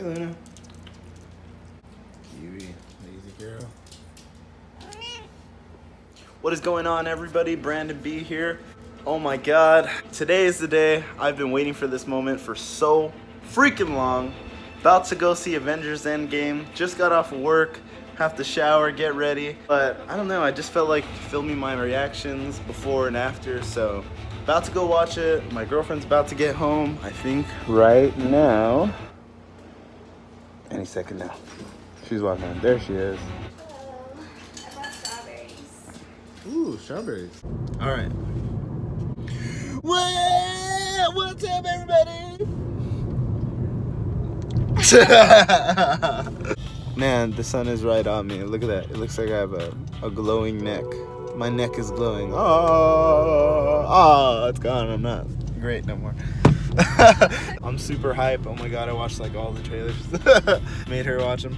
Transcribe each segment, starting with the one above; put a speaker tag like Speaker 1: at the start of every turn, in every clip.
Speaker 1: Hey, Luna. Kiwi, lazy girl. What is going on, everybody? Brandon B here. Oh my god, today is the day. I've been waiting for this moment for so freaking long. About to go see Avengers Endgame. Just got off of work, have to shower, get ready. But I don't know, I just felt like filming my reactions before and after, so about to go watch it. My girlfriend's about to get home, I think, right now. Any second now. She's walking in. There she is.
Speaker 2: I bought strawberries.
Speaker 1: Ooh, strawberries. All right. What? What's up, everybody? Man, the sun is right on me. Look at that. It looks like I have a, a glowing neck. My neck is glowing. Oh, oh, it's gone. I'm not great no more. I'm super hype. Oh my god, I watched like all the trailers. Made her watch them.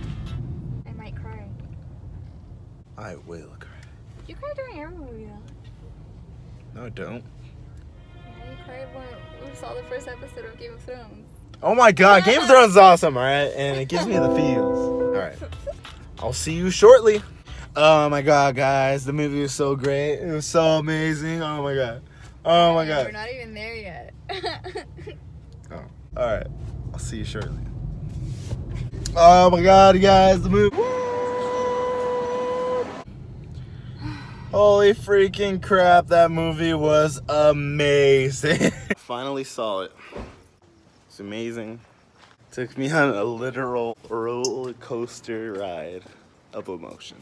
Speaker 2: I might cry.
Speaker 1: I will cry.
Speaker 2: You cried during every movie though.
Speaker 1: No, don't.
Speaker 2: Yeah, you cried when we saw the first episode of Game of Thrones.
Speaker 1: Oh my god, Game of Thrones is awesome, alright? And it gives me the feels. Alright. I'll see you shortly. Oh my god, guys, the movie was so great. It was so amazing. Oh my god. Oh my god.
Speaker 2: We're not even there yet.
Speaker 1: Oh. Alright. I'll see you shortly. Oh my god, guys, the movie. Holy freaking crap, that movie was amazing. Finally saw it. It's amazing. Took me on a literal roller coaster ride of emotion.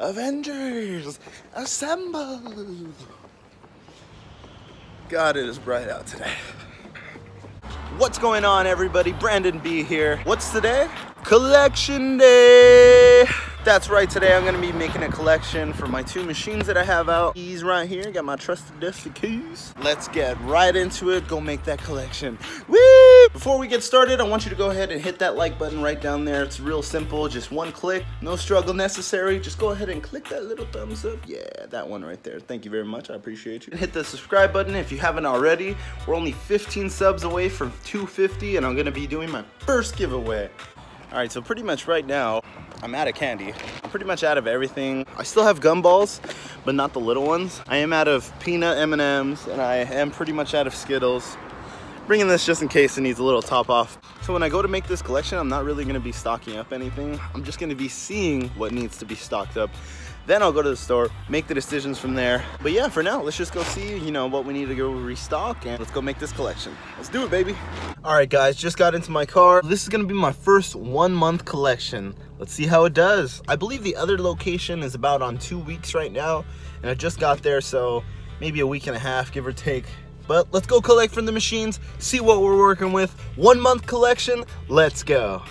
Speaker 1: Avengers, assemble! God, it is bright out today. What's going on, everybody? Brandon B here. What's today? Collection day! That's right, today I'm gonna be making a collection for my two machines that I have out. Keys right here, got my trusted dusty keys. Let's get right into it, go make that collection. Woo! Before we get started, I want you to go ahead and hit that like button right down there. It's real simple, just one click, no struggle necessary. Just go ahead and click that little thumbs up. Yeah, that one right there. Thank you very much, I appreciate you. And hit the subscribe button if you haven't already. We're only 15 subs away from 250 and I'm gonna be doing my first giveaway. All right, so pretty much right now, I'm out of candy. I'm pretty much out of everything. I still have gumballs, but not the little ones. I am out of peanut M&Ms, and I am pretty much out of Skittles. Bringing this just in case it needs a little top off. So when I go to make this collection, I'm not really gonna be stocking up anything. I'm just gonna be seeing what needs to be stocked up. Then I'll go to the store, make the decisions from there. But yeah, for now, let's just go see, you know, what we need to go restock and let's go make this collection. Let's do it, baby. All right, guys, just got into my car. This is gonna be my first one month collection. Let's see how it does. I believe the other location is about on two weeks right now, and I just got there, so maybe a week and a half, give or take. But let's go collect from the machines, see what we're working with. One month collection, let's go.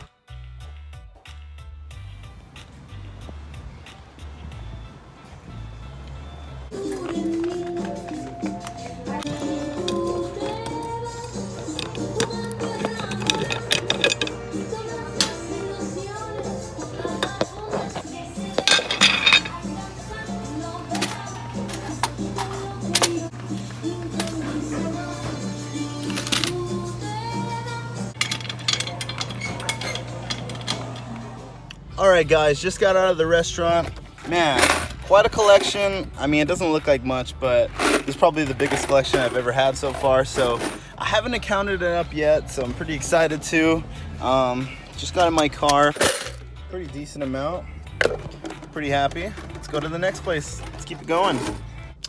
Speaker 1: All right, guys, just got out of the restaurant. Man, quite a collection. I mean, it doesn't look like much, but it's probably the biggest collection I've ever had so far. So I haven't counted it up yet, so I'm pretty excited to. Um, just got in my car. Pretty decent amount. Pretty happy. Let's go to the next place. Let's keep it going.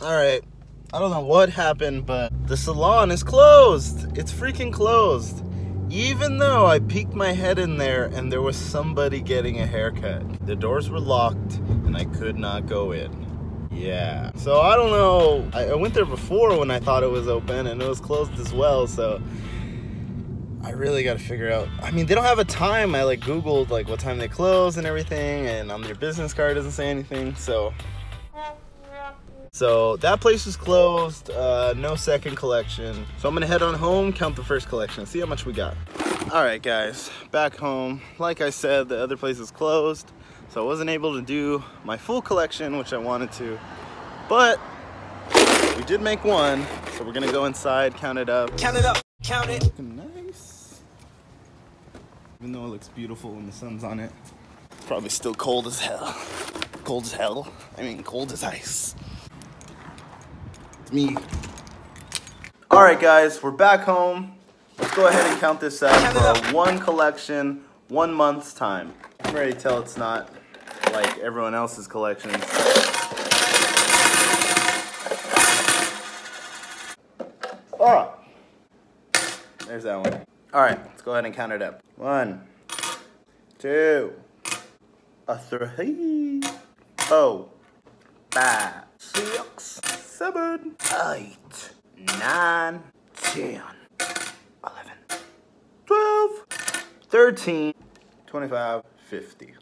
Speaker 1: All right. I don't know what happened, but the salon is closed. It's freaking closed. Even though I peeked my head in there and there was somebody getting a haircut. The doors were locked and I could not go in. Yeah. So I don't know. I, I went there before when I thought it was open and it was closed as well. So I really got to figure out. I mean, they don't have a time. I like Googled like what time they close and everything, and on their business card doesn't say anything. So so that place is closed, uh, no second collection. So I'm gonna head on home, count the first collection, see how much we got. All right guys, back home. Like I said, the other place is closed, so I wasn't able to do my full collection, which I wanted to, but we did make one. So we're gonna go inside, count it up.
Speaker 3: Count it up, count it.
Speaker 1: Looking nice. Even though it looks beautiful when the sun's on it. It's probably still cold as hell. Cold as hell. I mean, cold as ice. It's me. All right, guys, we're back home. Let's go ahead and count this out for one collection, one month's time. I'm ready to tell it's not like everyone else's collections. All right. There's that one. All right, let's go ahead and count it up. One, two, a three, oh, five, six, seven, eight, nine, ten, eleven, twelve, thirteen, twenty-five, fifty.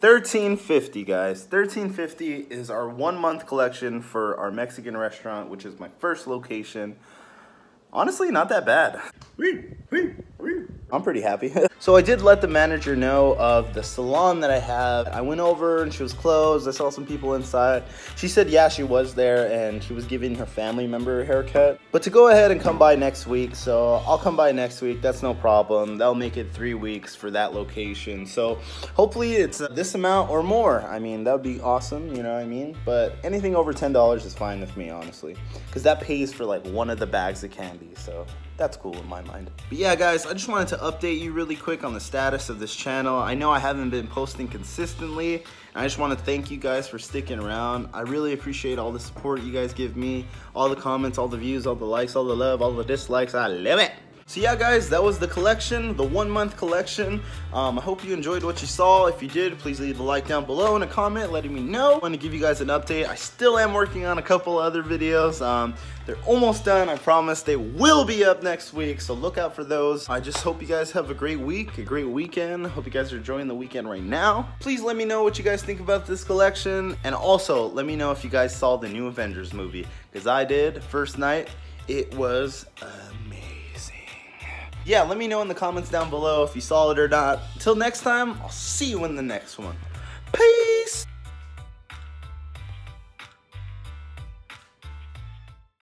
Speaker 1: 1350 guys. 1350 is our one month collection for our mexican restaurant which is my first location. Honestly not that bad i'm pretty happy. So i did let the manager know of the salon that i have. I went over and she was closed. I saw some people inside. She said yeah she was there and she was giving her family member a haircut. But to go ahead and come by next week so i'll come by next week. That's no problem. That'll make it three weeks for that location. So hopefully it's this amount or more. I mean that would be awesome you know what i mean? But anything over $10 is fine with me honestly. Because that pays for like one of the bags of candy so that's cool in my mind. But yeah, guys, I just wanted to update you really quick on the status of this channel. I know I haven't been posting consistently, and I just want to thank you guys for sticking around. I really appreciate all the support you guys give me, all the comments, all the views, all the likes, all the love, all the dislikes. I love it. So yeah guys, that was the collection, the one month collection. Um, I hope you enjoyed what you saw. If you did, please leave a like down below and a comment letting me know. I want to give you guys an update. I still am working on a couple other videos. Um, they're almost done, I promise. They will be up next week, so look out for those. I just hope you guys have a great week, a great weekend. Hope you guys are enjoying the weekend right now. Please let me know what you guys think about this collection. And also, let me know if you guys saw the new Avengers movie, because I did, first night. It was amazing yeah, let me know in the comments down below if you saw it or not. Until next time, I'll see you in the next one. Peace!